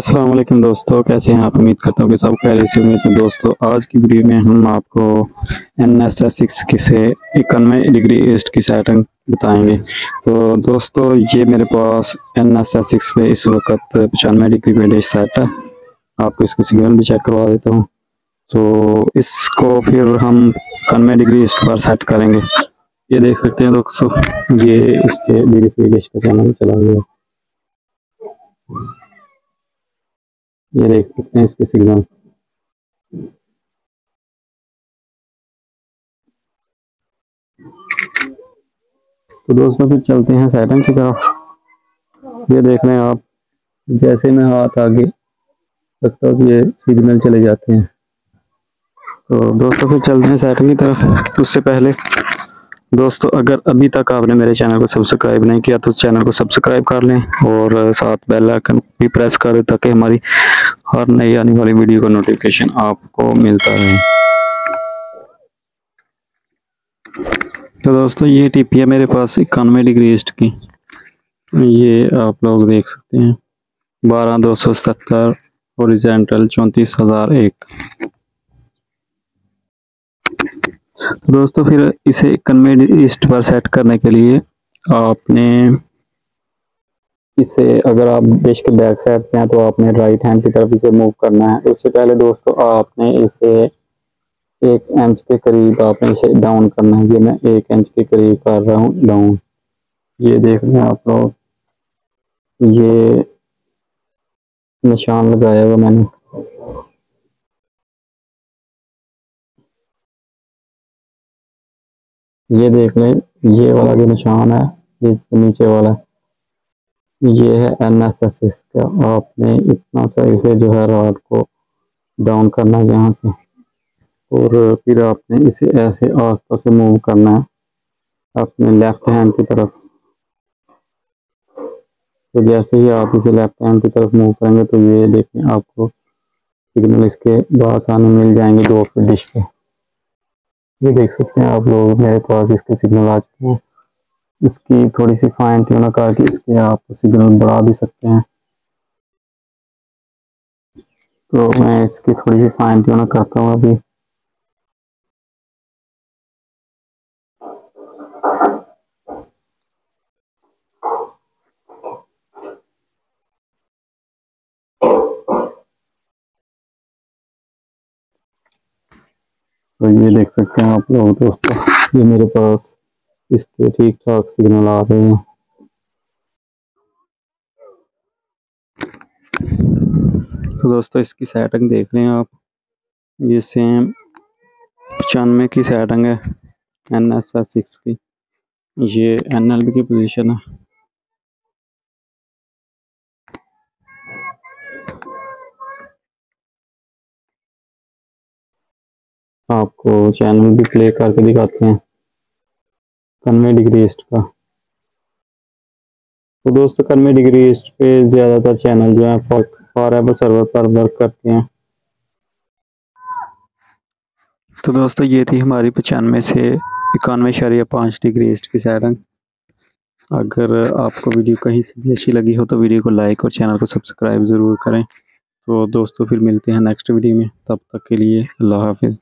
वालेकुम दोस्तों, कैसे हैं आप? उम्मीद करता हूँ कि सब खैर से उम्मीद है दोस्तों, आज की वीडियो में हम आपको एन एस एस सिक्स से इक्यानवे डिग्री ईस्ट की सेटिंग बताएँगे। तो दोस्तों, ये मेरे पास एन एस एस सिक्स पे इस वक्त पचानवे डिग्री पे डिश सेट है। आपको इसकी सिग्नल भी चेक करवा देता हूँ। तो इसको फिर हम इक्यानवे डिग्री ईस्ट पर सेट करेंगे। ये देख सकते हैं दोस्तों, ये इस पे डिग्री डिश का चैनल चला गया ये देख सकते हैं इसके सिग्नल तो दोस्तों फिर चलते हैं सेटिंग की तरफ़। ये देख रहे हैं आप, जैसे मैं हाथ आगे रखता हूँ ये सिग्नल चले जाते हैं। तो दोस्तों फिर चलते हैं सेटिंग की तरफ़, उससे पहले दोस्तों, अगर अभी तक आपने मेरे चैनल को सब्सक्राइब नहीं किया तो उस चैनल को सब्सक्राइब कर लें और साथ बेल आइकन भी प्रेस कर ताकि हमारी हर नई आने वाली वीडियो का नोटिफिकेशन आपको मिलता रहे। तो दोस्तों, ये टिप है मेरे पास इक्यानवे डिग्री ईस्ट की। ये आप लोग देख सकते हैं। बारह दो सौ सत्तर ओरिजेंटल चौंतीस हज़ार एक तो दोस्तों, फिर इसे कन्वेड ईस्ट पर सेट करने के लिए आपने इसे, अगर आप डिश के बैक साइड पे हैं तो आपने राइट हैंड की तरफ़ इसे मूव करना है। उससे पहले दोस्तों, आपने इसे एक इंच के करीब आपने इसे डाउन करना है। ये मैं एक इंच के करीब कर रहा हूँ डाउन ये देख रहे हैं आप लोग। ये निशान लगाया हुआ मैंने। ये देख लें, ये वाला जो निशान है, ये नीचे वाला, ये है एन एस एस एस का आपने इतना सा इसे जो है रॉड को डाउन करना है यहाँ से, और फिर आपने इसे ऐसे आस्था से मूव करना है, अपने लेफ़्ट हैंड की तरफ़। तो जैसे ही आप इसे लेफ़्ट हैंड की तरफ़ मूव करेंगे तो ये देखें आपको सिग्नल इसके बाद आने मिल जाएँगे दो डिश पे ये देख सकते हैं आप लोग, मेरे पास इसके सिग्नल आ चुके हैं। इसकी थोड़ी सी फाइन ट्यून करके इसके आप सिग्नल बढ़ा भी सकते हैं। तो मैं इसकी थोड़ी सी फाइन ट्यून करता हूँ अभी। तो ये देख सकते हैं आप लोग दोस्तों, ये मेरे पास इसके ठीक ठाक सिग्नल आ रहे हैं। तो दोस्तों, इसकी सेटिंग देख रहे हैं आप। ये सेम पचानवे की सेटिंग है एन एस एस सिक्स की। ये एन एल बी की पोजीशन है। आपको चैनल भी प्ले करके दिखाते हैं। कन्वे डिग्री ईस्ट का। तो दोस्तों, कन्वे डिग्री ईस्ट पे ज़्यादातर चैनल जो है फॉर एवर सर्वर पर वर्क करते हैं। तो दोस्तों, ये थी हमारी पचानवे से इक्यानवे शरिया पाँच डिग्री ईस्ट की सेटिंग अगर आपको वीडियो कहीं से भी अच्छी लगी हो तो वीडियो को लाइक और चैनल को सब्सक्राइब ज़रूर करें। तो दोस्तों, फिर मिलते हैं नेक्स्ट वीडियो में। तब तक के लिए अल्लाह हाफिज़।